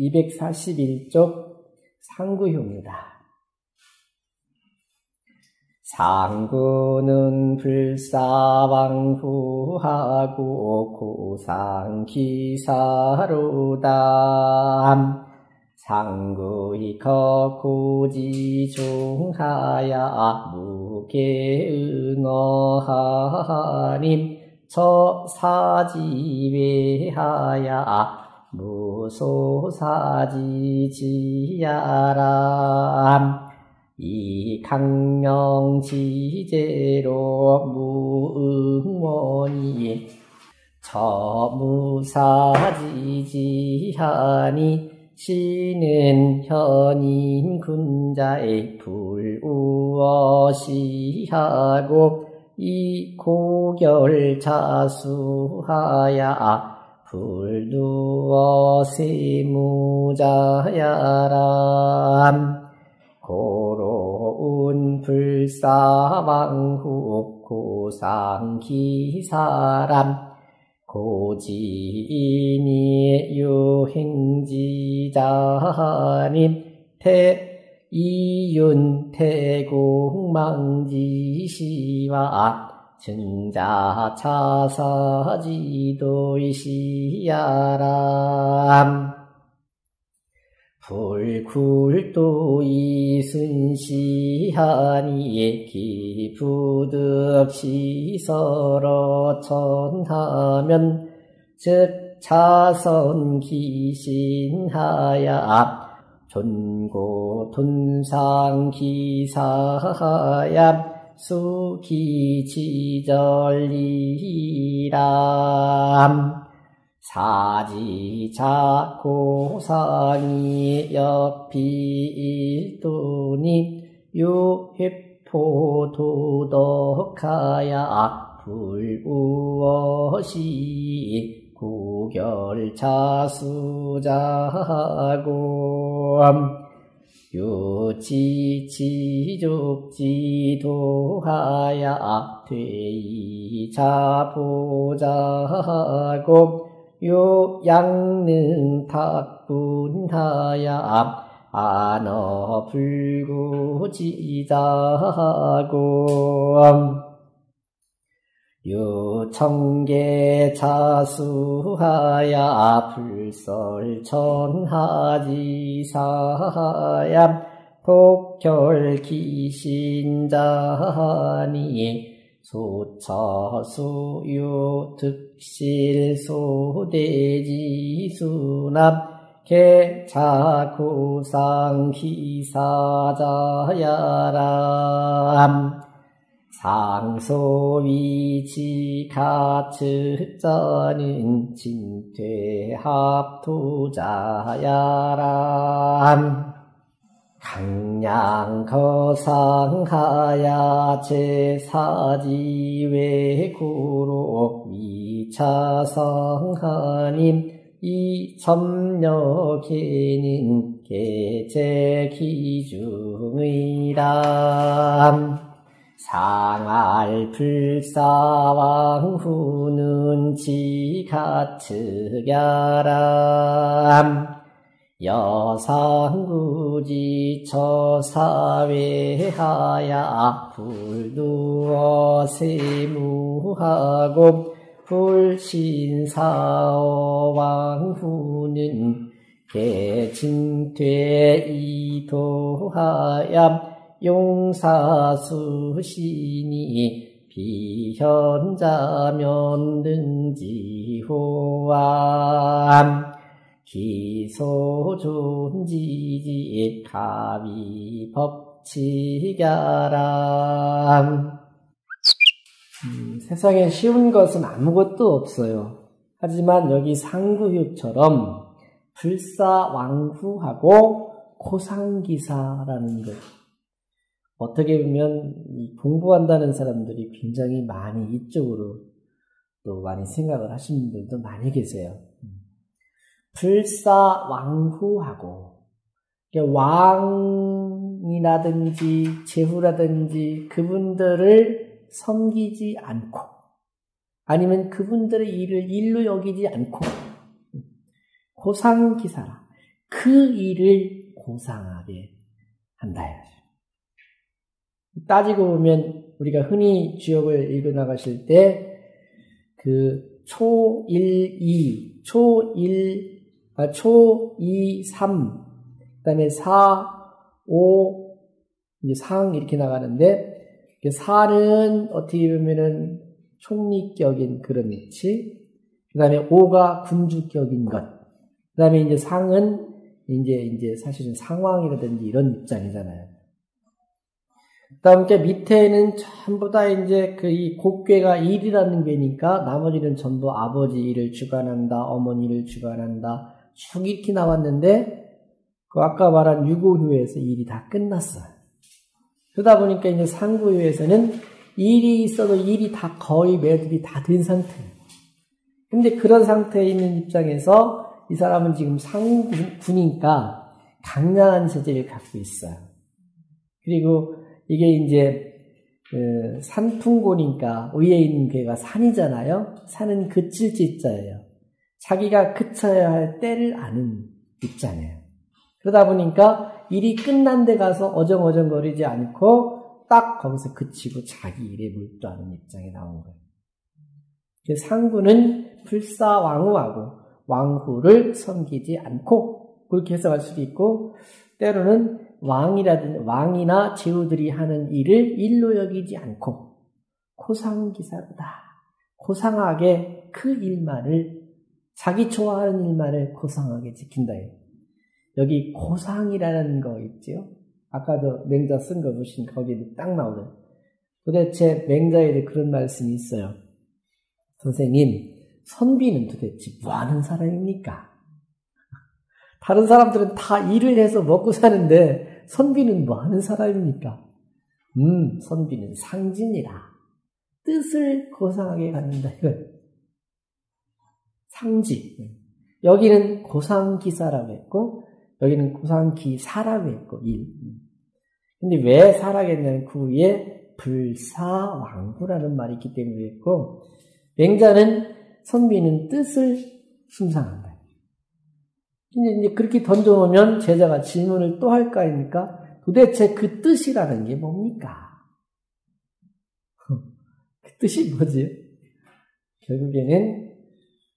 241쪽 상구효입니다. 상구는 불사왕후하고 고상기사로다. 상구이커 고지중하야 무게응어하님 처사지외하야 무소사지지야람 이 강령지제로 무응원이 처무사지지하니 시는 현인 군자의 불우어시하고 이 고결 자수하야 불두어 세무자야람 고로운 불사왕후 고상기사람 고지인이 유행지자님 태 이윤 태공망지시와 증자 차사지도이시야람. 불굴도 이순시하니 기부득시 서로 천하면 즉 차선 기신하야 존고 돈상 기사하야 수기지절리람. 사지자 고상이 옆이일도니 유회포 도덕하야 불우어시 구결자수자고 유지지족지도하야 퇴이자보자고 요양능 탁분하야 안어 불구지자고 요청계 자수하야 불설천하지사야 독결기신자니 소처수유 득실소대지수납 개차구상기사자야람 상소위치 가측자는 진퇴합투자야람 강양거상하야 제사지외구로 미차성하님 이섬여계는 계제기중의람 상알불사왕후는 지가측야람. 여상구지 처사회하야 불두어 세무하고 불신사어왕후는 개진퇴 이도하야 용사수신이 비현자면 등지호암 기소존지지 가비법치가람 음, 세상에 쉬운 것은 아무것도 없어요. 하지만 여기 상구휴처럼 불사왕후하고 코상기사라는 것. 어떻게 보면 공부한다는 사람들이 굉장히 많이 이쪽으로 또 많이 생각을 하시는 분들도 많이 계세요. 불사왕후하고 왕이라든지 제후라든지 그분들을 섬기지 않고 아니면 그분들의 일을 일로 여기지 않고 고상기사라 그 일을 고상하게 한다. 따지고 보면 우리가 흔히 주역을 읽어 나가실 때 그 초1, 2, 초1, 아, 초2, 3, 그 다음에 4, 5, 이제 상 이렇게 나가는데, 4는 어떻게 보면은 총리격인 그런 위치, 그 다음에 5가 군주격인 것, 그 다음에 이제 상은 이제, 이제 사실은 상황이라든지 이런 입장이잖아요. 그다음에 밑에는 전부 다 이제 그 이 곡괴가 일이라는 게니까 나머지는 전부 아버지 일을 주관한다, 어머니 를 주관한다, 쭉 이렇게 나왔는데 그 아까 말한 유고휴에서 일이 다 끝났어요. 그러다 보니까 이제 상고휴에서는 일이 있어도 일이 다 거의 매듭이 다 된 상태예요. 근데 그런 상태에 있는 입장에서 이 사람은 지금 상군이니까 강량한 체제를 갖고 있어요. 그리고 이게 이제 그 산풍고니까 위에 있는 괴가 산이잖아요. 산은 그칠 지자예요. 자기가 그쳐야 할 때를 아는 입장이에요. 그러다 보니까 일이 끝난 데 가서 어정어정거리지 않고 딱 거기서 그치고 자기 일에 몰두하는 입장에 나온 거예요. 상구는 불사왕후하고 왕후를 섬기지 않고 그렇게 해석할 수도 있고 때로는 왕이라든 왕이나 제후들이 하는 일을 일로 여기지 않고 고상기사보다 고상하게 그 일만을 자기 좋아하는 일만을 고상하게 지킨다. 여기 고상이라는 거 있죠? 아까도 맹자 쓴 거 보신 거기도 딱 나오죠. 도대체 맹자에도 그런 말씀이 있어요. 선생님, 선비는 도대체 뭐 하는 사람입니까? 다른 사람들은 다 일을 해서 먹고 사는데 선비는 뭐 하는 사람입니까? 음, 선비는 상진이라. 뜻을 고상하게 갖는다. 상지. 여기는 고상기사라고 했고, 여기는 고상기사라고 했고, 일. 근데 왜 살아겠냐면 그 위에 불사왕후라는 말이 있기 때문에 했고, 맹자는 선비는 뜻을 숭상한다. 이제 그렇게 던져놓으면 제자가 질문을 또 할까 하니까 도대체 그 뜻이라는 게 뭡니까? 그 뜻이 뭐지? 결국에는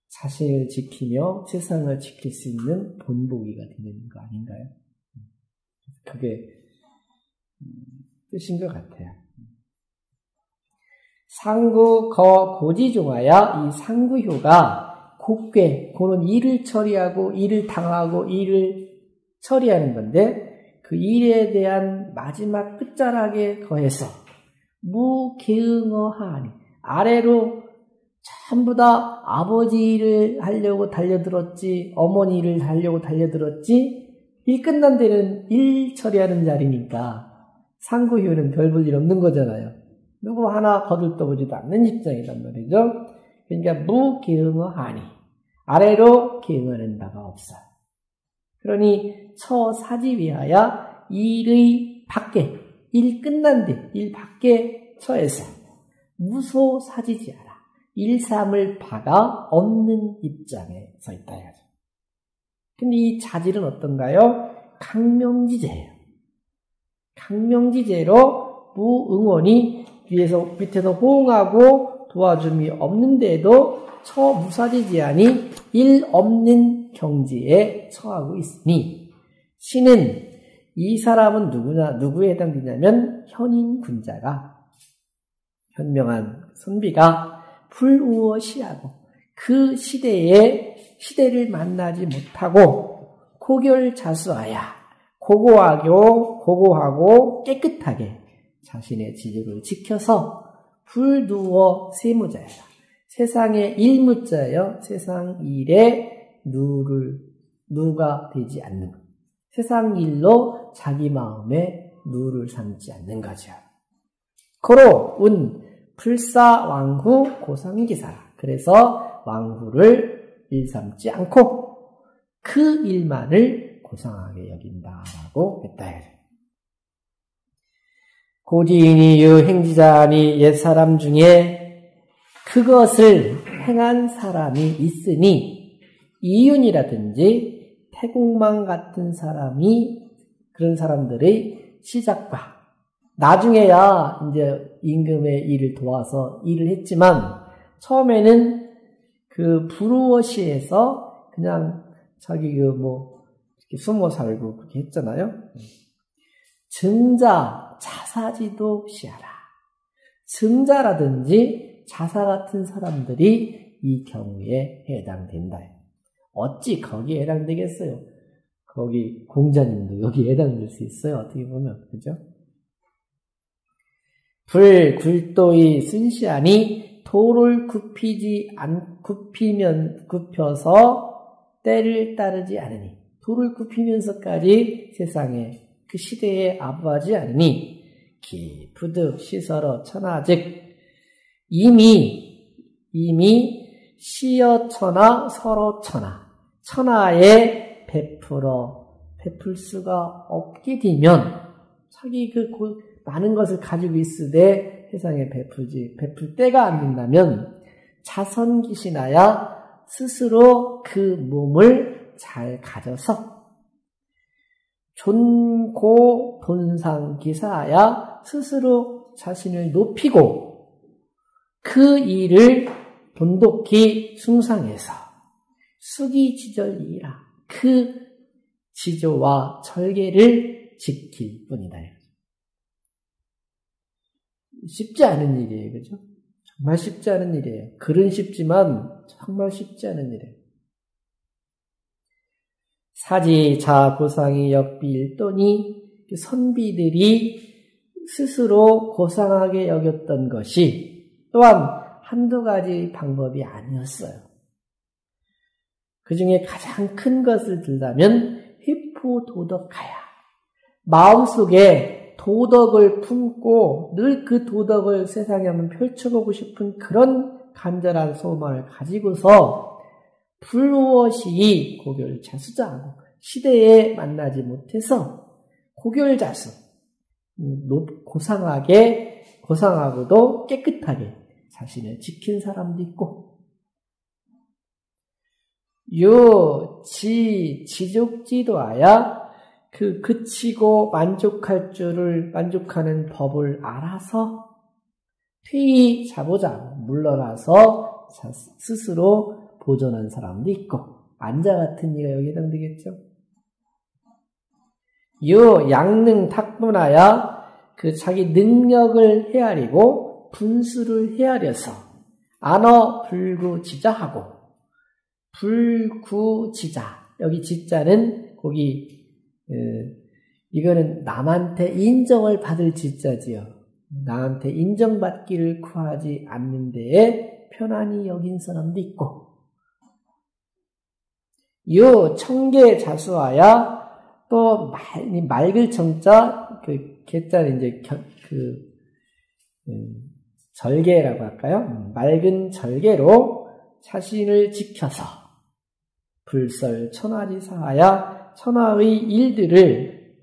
자신을 지키며 세상을 지킬 수 있는 본보기가 되는 거 아닌가요? 그게 음, 뜻인 것 같아요. 상구 거 고지종하야 이 상구효가 곱게 그는 일을 처리하고 일을 당하고 일을 처리하는 건데 그 일에 대한 마지막 끝자락에 거해서 무개응어하니 아래로 전부 다 아버지 일을 하려고 달려들었지 어머니 일을 하려고 달려들었지 일 끝난 데는 일 처리하는 자리니까 상구효는 별 볼 일 없는 거잖아요. 누구 하나 거들떠보지도 않는 입장이란 말이죠. 그러니까 무기응어하니 아래로 기응하는 바가 없어. 그러니 처사지 위하여 일의 밖에 일 끝난 뒤 일 밖에 처해서 무소 사지지 않아 일삼을 바가 없는 입장에 서 있다 해야죠. 근데 이 자질은 어떤가요? 강명지제예요. 강명지제로 무응원이 위에서 밑에서 호응하고 도와줌이 없는데도 처무사지지하니 일 없는 경지에 처하고 있으니 신은 이 사람은 누구나 누구에 해당되냐면 현인 군자가 현명한 선비가 불우어 시하고 그 시대에 시대를 만나지 못하고 고결자수하여 고고하고 고고하고 깨끗하게 자신의 지조를 지켜서 불두어 세무자야. 세상의 일무자여 세상 일에 누를 누가 되지 않는 것. 세상 일로 자기 마음에 누를 삼지 않는 거죠. 고로 운 불사 왕후 고상기사라. 그래서 왕후를 일삼지 않고 그 일만을 고상하게 여긴다라고 했다. 고지인이 이 행지자니 옛 사람 중에 그것을 행한 사람이 있으니 이윤이라든지 태국만 같은 사람이 그런 사람들의 시작과 나중에야 이제 임금의 일을 도와서 일을 했지만 처음에는 그 부루어시에서 그냥 자기 그 뭐 이렇게 숨어 살고 그렇게 했잖아요. 증자 자사지도 시하라. 증자라든지 자사 같은 사람들이 이 경우에 해당된다. 어찌 거기에 해당되겠어요? 거기 공자님도 여기 해당될 수 있어요. 어떻게 보면 그죠? 불 굴도의 순시하니 도를 굽히지 안 굽히면 굽혀서 때를 따르지 않으니 도를 굽히면서까지 세상에 그 시대에 아부하지 않으니 기부득 시설어 천하즉 이미 이미 시어 천하 서로 천하 천하에 베풀어 베풀 수가 없게 되면 자기 그 많은 것을 가지고 있으되 세상에 베풀지 베풀 때가 안 된다면 자선기신하여 스스로 그 몸을 잘 가져서 존고 본상 기사하여 스스로 자신을 높이고 그 일을 돈독히 숭상해서 수기지절이라 그 지조와 절개를 지킬 뿐이다. 쉽지 않은 일이에요. 그죠? 정말 쉽지 않은 일이에요. 글은 쉽지만 정말 쉽지 않은 일이에요. 사지 자 고상이 역비일더니 그 선비들이 스스로 고상하게 여겼던 것이 또한 한두 가지 방법이 아니었어요. 그 중에 가장 큰 것을 들자면 회포도덕하야. 마음속에 도덕을 품고 늘 그 도덕을 세상에 한번 펼쳐보고 싶은 그런 간절한 소망을 가지고서 불무엇이 고결 자수자하고 시대에 만나지 못해서 고결 자수 음, 고상하게 고상하고도 깨끗하게 자신을 지킨 사람도 있고 요, 지, 지족지도하야 그 그치고 만족할 줄을 만족하는 법을 알아서 퇴이 자보자 물러나서 스스로 보존한 사람도 있고 안자 같은 이가 여기 해당되겠죠. 요 양능 탁분하여 그 자기 능력을 헤아리고 분수를 헤아려서 안어 불구지자하고 불구지자 여기 지자는 거기 예, 이거는 남한테 인정을 받을 지자지요. 나한테 인정받기를 구하지 않는 데에 편안히 여긴 사람도 있고, 요 청계 자수하야 또 말, 맑을 정자, 그, 개자는 이제 겨, 그, 음, 절개라고 할까요? 맑은 절개로 자신을 지켜서 불설 천하지사하야 천하의 일들을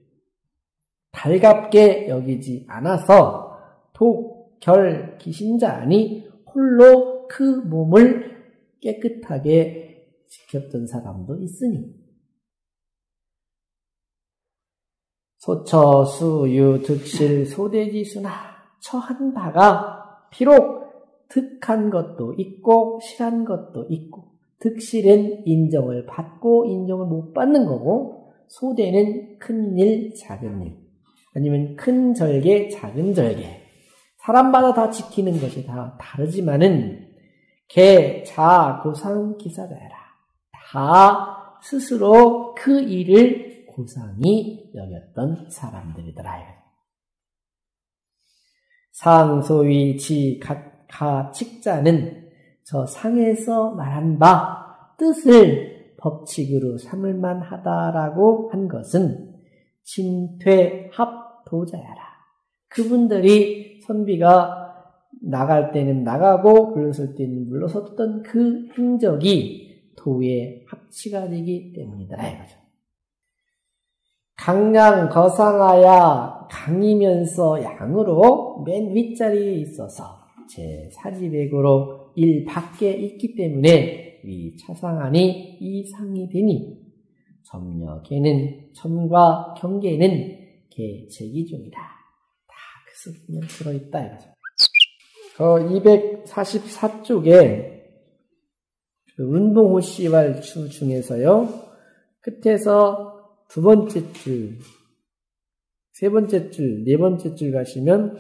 달갑게 여기지 않아서 독결 기신자니 홀로 그 몸을 깨끗하게 지켰던 사람도 있으니 소처 수유 득실 소대지수나 처한 바가 비록 득한 것도 있고 실한 것도 있고 득실은 인정을 받고 인정을 못 받는 거고 소대는 큰 일, 작은 일. 아니면 큰 절개, 작은 절개. 사람마다 다 지키는 것이 다 다르지만은 개, 자, 고상, 기사다해라. 다 스스로 그 일을 고상히 여겼던 사람들이더라. 상소위 지, 가, 가, 칙자는 저 상에서 말한 바 뜻을 법칙으로 삼을 만 하다라고 한 것은 진퇴합 도자야라. 그분들이 선비가 나갈 때는 나가고 물러설 때는 물러섰던 그 행적이 도의 합치가 되기 때문이다. 이거죠. 강양 거상하야 강이면서 양으로 맨 윗자리에 있어서 제 사지백으로 일 밖에 있기 때문에 이 차상안이 이 상이 되니 점력에는 점과 경계에는 개체기중이다. 다 그래서 그냥 들어있다 이거죠. 그 244쪽에 그 운동호 씨왈추 중에서요 끝에서 두 번째 줄, 세 번째 줄, 네 번째 줄 가시면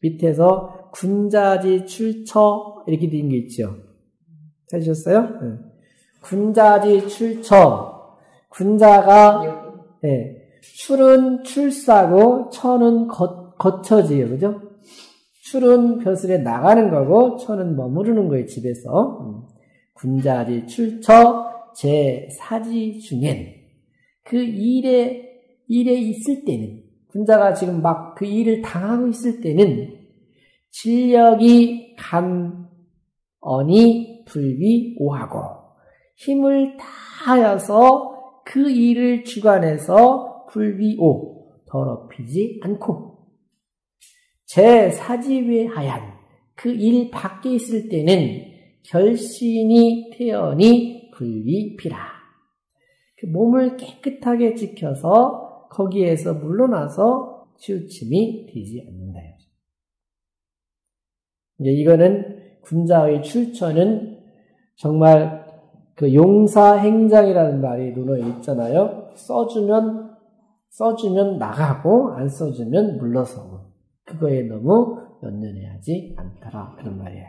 밑에서 군자지 출처 이렇게 된 게 있죠. 찾으셨어요? 네. 군자지 출처. 군자가 네. 출은 출사고 처는 거, 거처지요. 그죠? 출은 벼슬에 나가는 거고 처는 머무르는 거예요. 집에서. 음. 군자지 출처 제4지 중엔 그 일에 일에 있을 때는 군자가 지금 막 그 일을 당하고 있을 때는 진력이 감언이 불비오하고 힘을 다하여서 그 일을 주관해서 불비오 더럽히지 않고 제 사지외 하얀 그 일 밖에 있을 때는 결신이 태연이 불비피라. 그 몸을 깨끗하게 지켜서 거기에서 물러나서 치우침이 되지 않는다. 이제 이거는 군자의 출처는 정말 그 용사 행장이라는 말이 눈에 있잖아요. 써주면, 써주면 나가고, 안 써주면 물러서고. 그거에 너무 연연해하지 않더라. 그런 말이에요.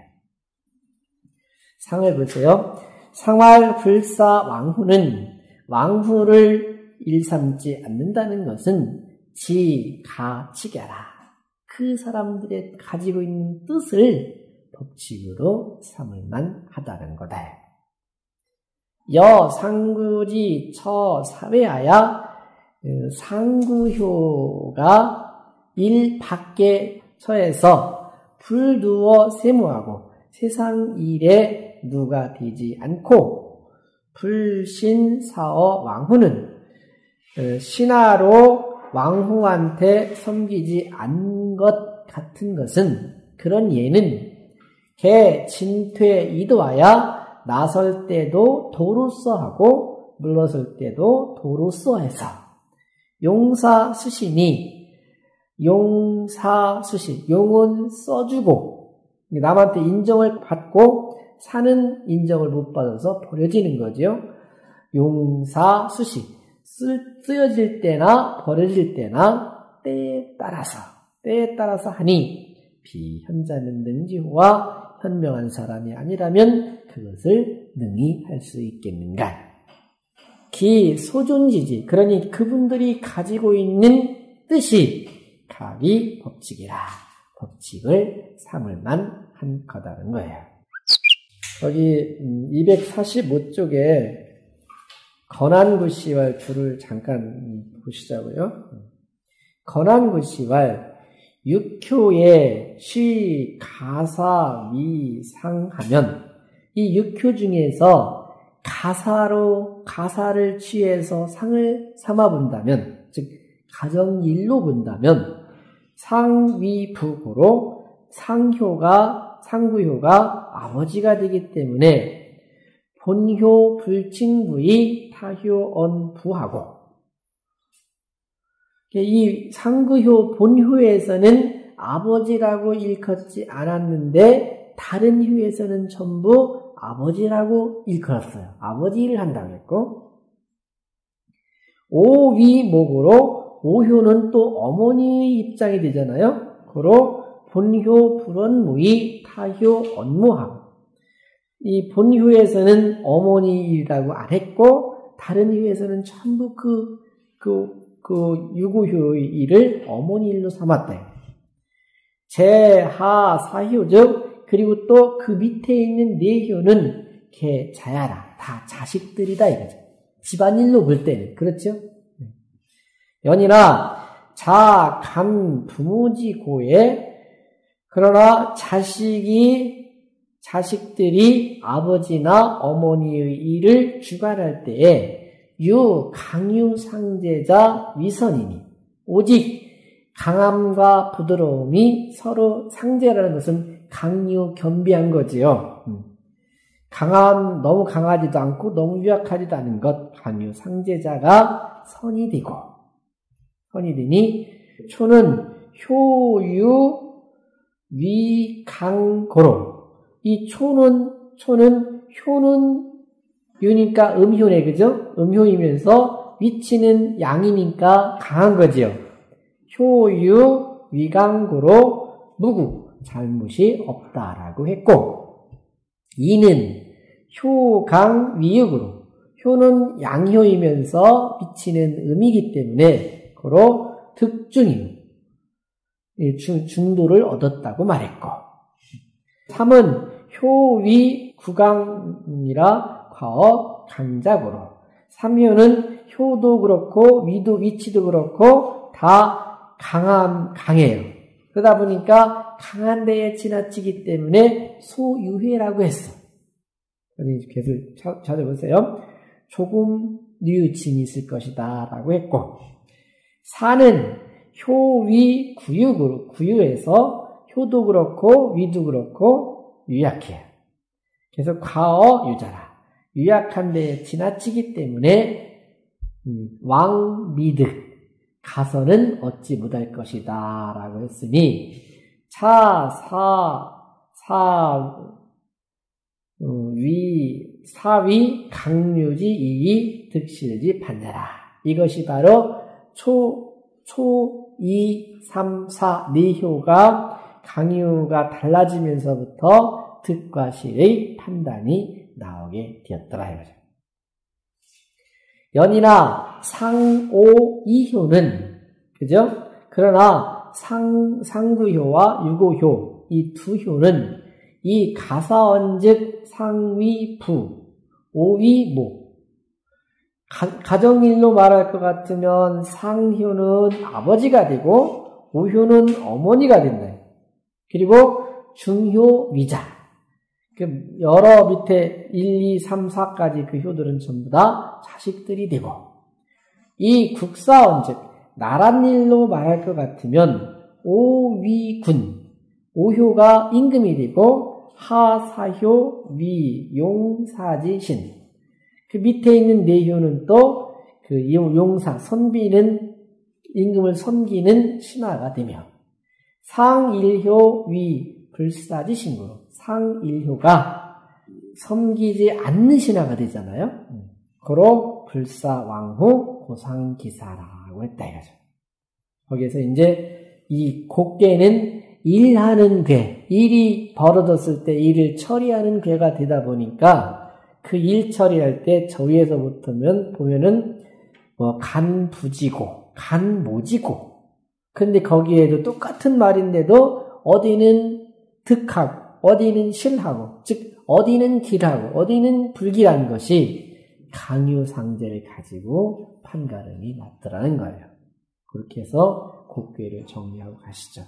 상을 보세요. 상활 불사 왕후는 왕후를 일삼지 않는다는 것은 지, 가, 치겨라. 그 사람들의 가지고 있는 뜻을 법칙으로 삼을만 하다는 거다. 여 상구지 처 사회하야 그 상구효가 일 밖에 처해서 불두어 세무하고 세상 일에 누가 되지 않고 불신사어 왕후는 어, 신하로 왕후한테 섬기지 않는 것 같은 것은 그런 예는 개 진퇴 이도하여 나설 때도 도로써 하고 물러설 때도 도로써 해서 용사 수신이 용사 수신 용은 써주고 남한테 인정을 받고 사는 인정을 못 받아서 버려지는 거죠. 용사 수신 쓰여질 때나 버려질 때나 때에 따라서 때에 따라서 하니 비현자는 능지호와 현명한 사람이 아니라면 그것을 능히 할 수 있겠는가? 기 소존지지 그러니 그분들이 가지고 있는 뜻이 각이 법칙이라 법칙을 삼을만 한 거다는 거예요. 여기 245쪽에 건안구시왈 줄을 잠깐 보시자고요. 건안구시왈 육효의 시, 가사, 미, 상하면 이 육효 중에서 가사로 가사를 취해서 상을 삼아 본다면 즉 가정일로 본다면 상위부고로 상효가 상구효가 아버지가 되기 때문에 본효 불칭부의 타효 언부하고 이 상구효 본효에서는 아버지라고 일컫지 않았는데 다른 효에서는 전부 아버지라고 일컬었어요. 아버지 일을 한다고 했고 오위목으로 오효는 또 어머니의 입장이 되잖아요. 그로 본효 불언무의 타효 언무하고 이 본효에서는 어머니 일이라고 안 했고 다른 효에서는 전부 그, 그, 그 유구효의 일을 어머니 일로 삼았다. 제하 사효 즉 그리고 또 그 밑에 있는 네 효는 개 자야라 다 자식들이다 이거죠. 집안일로 볼 때는 그렇죠. 네. 연이나 자, 감, 부모지고에 그러나 자식이 자식들이 아버지나 어머니의 일을 주관할 때에 유 강유 상제자 위선이니 오직 강함과 부드러움이 서로 상제라는 것은 강유 겸비한 거지요. 음. 강함, 너무 강하지도 않고 너무 유약하지도 않은 것, 강유 상제자가 선이 되고, 선이 되니, 초는 효유 위강고로, 이 초는, 초는, 효는 유니까 음효네, 그죠? 음효이면서 위치는 양이니까 강한 거지요. 효유 위강고로 무구, 잘못이 없다라고 했고, 이는 효강 위육으로 효는 양효이면서 비치는 음이기 때문에 고로 득중임 중도를 얻었다고 말했고 3은 효위 구강이라 과어 강작으로 3효는 효도 그렇고 위도 위치도 그렇고 다 강함 강해요. 그러다 보니까 강한 데에 지나치기 때문에 소유회라고 했어. 계속 찾아보세요. 조금 뉘우침이 있을 것이다 라고 했고 사는 효위 구육으로 구유에서 효도 그렇고 위도 그렇고 유약해요. 그래서 과어 유자라 유약한 데에 지나치기 때문에 음, 왕 미득 가서는 얻지 못할 것이다 라고 했으니 차, 사, 사, 어, 위, 사위, 강유지, 이이, 득실지, 판자라. 이것이 바로 초, 초, 이, 삼, 사, 네효가 강유가 달라지면서부터 득과 실의 판단이 나오게 되었더라. 이거죠. 연이나 상, 오, 이효는, 그죠? 그러나 상, 상구효와 유고효, 이 두 효는 이 가사언즉 상위 부, 오위 모. 가, 정일로 말할 것 같으면 상효는 아버지가 되고 오효는 어머니가 된다. 그리고 중효 위자. 그 여러 밑에 1, 2, 3, 4까지 그 효들은 전부 다 자식들이 되고 이 국사언 즉 나랏일로 말할 것 같으면 오위군 오효가 임금이 되고 하사효 위용사지신. 그 밑에 있는 내효는 또 그 용사, 선비는 임금을 섬기는 신하가 되며 상일효 위 불사지신으로 상일효가 섬기지 않는 신하가 되잖아요. 그로 불사왕후 고상기사라고 했다 이거죠. 거기에서 이제 이 곡계는 일하는 괴, 일이 벌어졌을 때 일을 처리하는 괴가 되다 보니까 그 일 처리할 때 저 위에서부터면 보면은 뭐 간 부지고, 간 모지고. 근데 거기에도 똑같은 말인데도 어디는 득하고, 어디는 실하고, 즉, 어디는 길하고, 어디는 불길한 것이 강유상제를 가지고 판가름이 맞더라는 거예요. 그렇게 해서 곡괴를 정리하고 가시죠.